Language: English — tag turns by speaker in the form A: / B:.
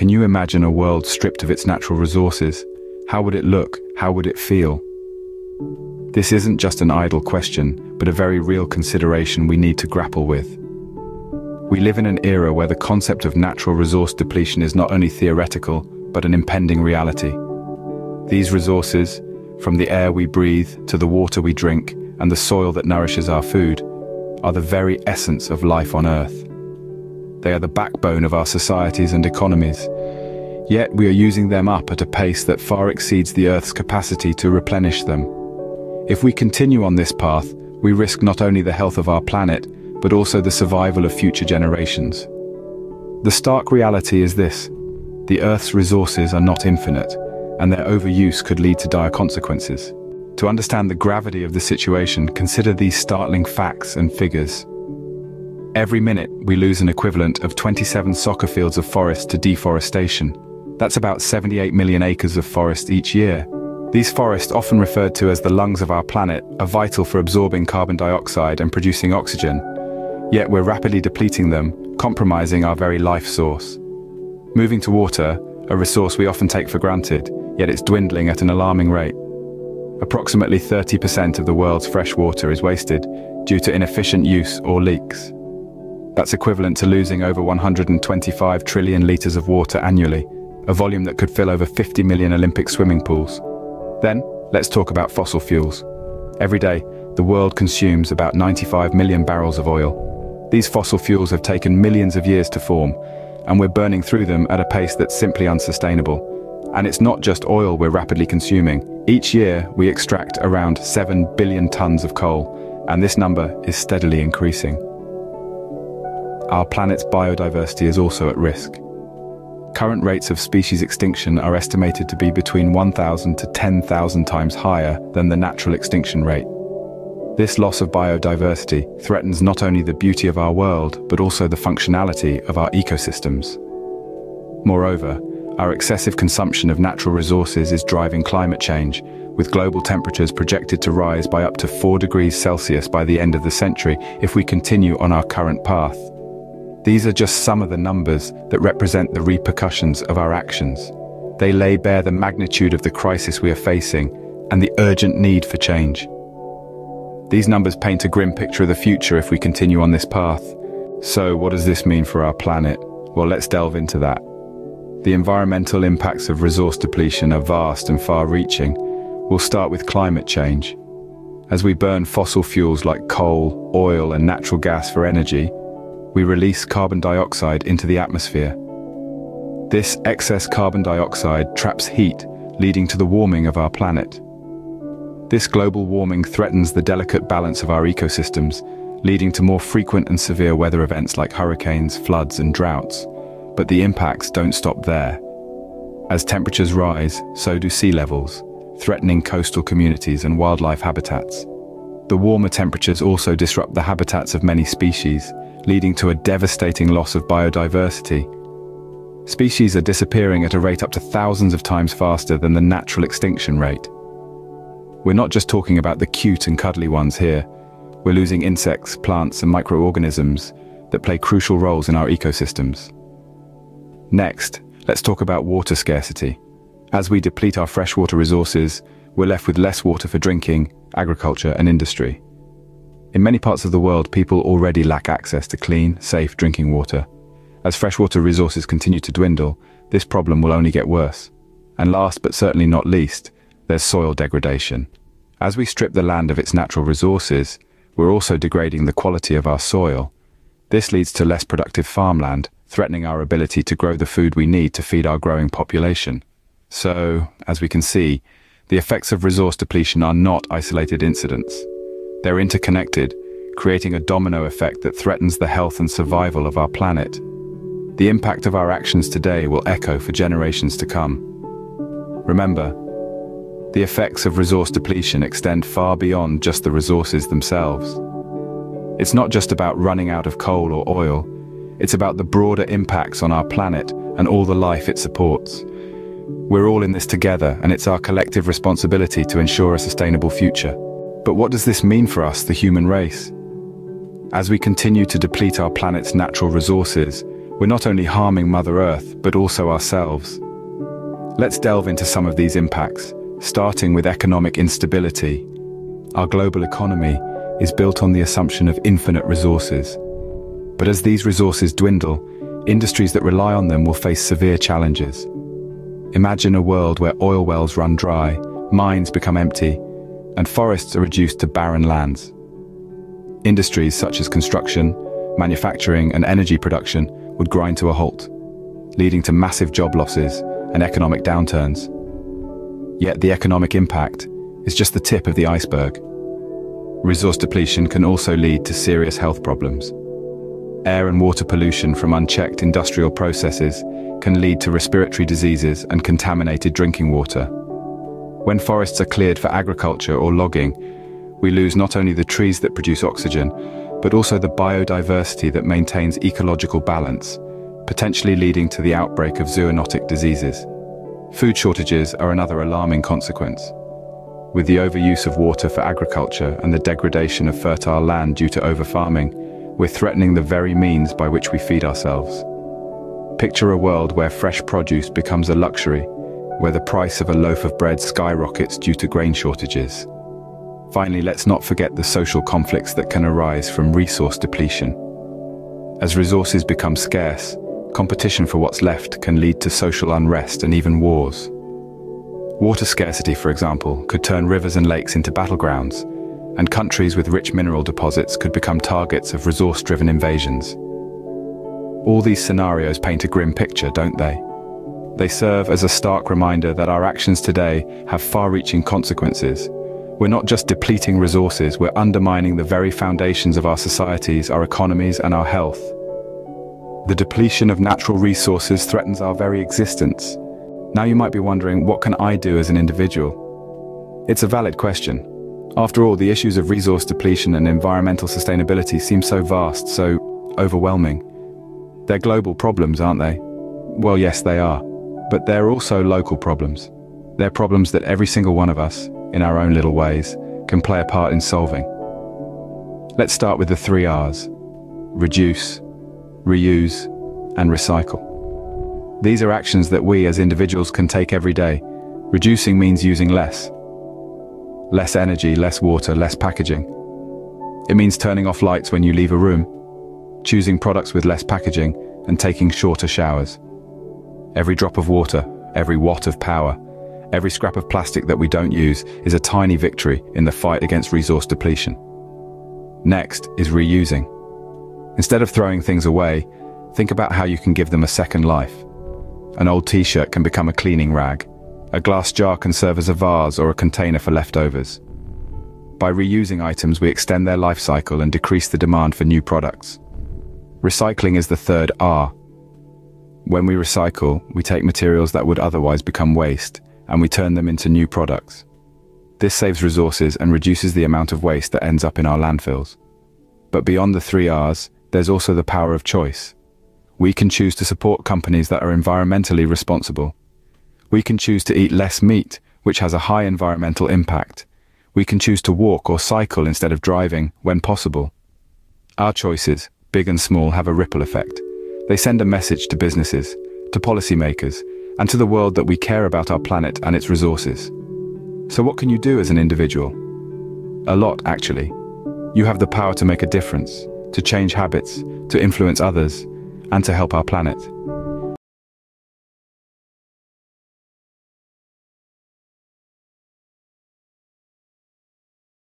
A: Can you imagine a world stripped of its natural resources? How would it look? How would it feel? This isn't just an idle question, but a very real consideration we need to grapple with. We live in an era where the concept of natural resource depletion is not only theoretical, but an impending reality. These resources, from the air we breathe to the water we drink and the soil that nourishes our food, are the very essence of life on Earth. They are the backbone of our societies and economies. Yet we are using them up at a pace that far exceeds the Earth's capacity to replenish them. If we continue on this path, we risk not only the health of our planet, but also the survival of future generations. The stark reality is this. The Earth's resources are not infinite, and their overuse could lead to dire consequences. To understand the gravity of the situation, consider these startling facts and figures. Every minute, we lose an equivalent of 27 soccer fields of forest to deforestation. That's about 78 million acres of forest each year. These forests, often referred to as the lungs of our planet, are vital for absorbing carbon dioxide and producing oxygen, Yet we're rapidly depleting them, compromising our very life source. Moving to water, a resource we often take for granted, yet it's dwindling at an alarming rate. Approximately 30% of the world's fresh water is wasted due to inefficient use or leaks. That's equivalent to losing over 125 trillion litres of water annually, a volume that could fill over 50 million Olympic swimming pools. Then, let's talk about fossil fuels. Every day, the world consumes about 95 million barrels of oil, these fossil fuels have taken millions of years to form, and we're burning through them at a pace that's simply unsustainable. And it's not just oil we're rapidly consuming. Each year, we extract around 7 billion tons of coal, and this number is steadily increasing. Our planet's biodiversity is also at risk. Current rates of species extinction are estimated to be between 1,000 to 10,000 times higher than the natural extinction rate. This loss of biodiversity threatens not only the beauty of our world, but also the functionality of our ecosystems. Moreover, our excessive consumption of natural resources is driving climate change, with global temperatures projected to rise by up to 4 degrees Celsius by the end of the century if we continue on our current path. These are just some of the numbers that represent the repercussions of our actions. They lay bare the magnitude of the crisis we are facing and the urgent need for change. These numbers paint a grim picture of the future if we continue on this path. So what does this mean for our planet? Well, let's delve into that. The environmental impacts of resource depletion are vast and far-reaching. We'll start with climate change. As we burn fossil fuels like coal, oil and natural gas for energy, we release carbon dioxide into the atmosphere. This excess carbon dioxide traps heat, leading to the warming of our planet. This global warming threatens the delicate balance of our ecosystems, leading to more frequent and severe weather events like hurricanes, floods and droughts. But the impacts don't stop there. As temperatures rise, so do sea levels, threatening coastal communities and wildlife habitats. The warmer temperatures also disrupt the habitats of many species, leading to a devastating loss of biodiversity. Species are disappearing at a rate up to thousands of times faster than the natural extinction rate. We're not just talking about the cute and cuddly ones here. We're losing insects, plants and microorganisms that play crucial roles in our ecosystems. Next, let's talk about water scarcity. As we deplete our freshwater resources, we're left with less water for drinking, agriculture and industry. In many parts of the world, people already lack access to clean, safe drinking water. As freshwater resources continue to dwindle, this problem will only get worse. And last but certainly not least, there's soil degradation. As we strip the land of its natural resources, we're also degrading the quality of our soil. This leads to less productive farmland, threatening our ability to grow the food we need to feed our growing population. So, as we can see, the effects of resource depletion are not isolated incidents. They're interconnected, creating a domino effect that threatens the health and survival of our planet. The impact of our actions today will echo for generations to come. Remember, the effects of resource depletion extend far beyond just the resources themselves. It's not just about running out of coal or oil, it's about the broader impacts on our planet and all the life it supports. We're all in this together and it's our collective responsibility to ensure a sustainable future. But what does this mean for us, the human race? As we continue to deplete our planet's natural resources, we're not only harming Mother Earth, but also ourselves. Let's delve into some of these impacts, starting with economic instability. Our global economy is built on the assumption of infinite resources. But as these resources dwindle, industries that rely on them will face severe challenges. Imagine a world where oil wells run dry, mines become empty, and forests are reduced to barren lands. Industries such as construction, manufacturing and energy production would grind to a halt, leading to massive job losses and economic downturns. Yet the economic impact is just the tip of the iceberg. Resource depletion can also lead to serious health problems. Air and water pollution from unchecked industrial processes can lead to respiratory diseases and contaminated drinking water. When forests are cleared for agriculture or logging, we lose not only the trees that produce oxygen, but also the biodiversity that maintains ecological balance, potentially leading to the outbreak of zoonotic diseases. Food shortages are another alarming consequence. With the overuse of water for agriculture and the degradation of fertile land due to overfarming, we're threatening the very means by which we feed ourselves. Picture a world where fresh produce becomes a luxury, where the price of a loaf of bread skyrockets due to grain shortages. Finally, let's not forget the social conflicts that can arise from resource depletion. As resources become scarce, competition for what's left can lead to social unrest and even wars. Water scarcity, for example, could turn rivers and lakes into battlegrounds, and countries with rich mineral deposits could become targets of resource-driven invasions. All these scenarios paint a grim picture, don't they? They serve as a stark reminder that our actions today have far-reaching consequences we're not just depleting resources, we're undermining the very foundations of our societies, our economies and our health. The depletion of natural resources threatens our very existence. Now you might be wondering, what can I do as an individual? It's a valid question. After all, the issues of resource depletion and environmental sustainability seem so vast, so overwhelming. They're global problems, aren't they? Well, yes, they are. But they're also local problems. They're problems that every single one of us, in our own little ways, can play a part in solving. Let's start with the three R's. Reduce, reuse, and recycle. These are actions that we as individuals can take every day. Reducing means using less. Less energy, less water, less packaging. It means turning off lights when you leave a room, choosing products with less packaging, and taking shorter showers. Every drop of water, every watt of power, Every scrap of plastic that we don't use is a tiny victory in the fight against resource depletion. Next is reusing. Instead of throwing things away, think about how you can give them a second life. An old t-shirt can become a cleaning rag. A glass jar can serve as a vase or a container for leftovers. By reusing items, we extend their life cycle and decrease the demand for new products. Recycling is the third R. When we recycle, we take materials that would otherwise become waste and we turn them into new products. This saves resources and reduces the amount of waste that ends up in our landfills. But beyond the three R's, there's also the power of choice. We can choose to support companies that are environmentally responsible. We can choose to eat less meat, which has a high environmental impact. We can choose to walk or cycle instead of driving, when possible. Our choices, big and small, have a ripple effect. They send a message to businesses, to policymakers, and to the world that we care about our planet and its resources. So what can you do as an individual? A lot, actually. You have the power to make a difference, to change habits, to influence others, and to help our planet.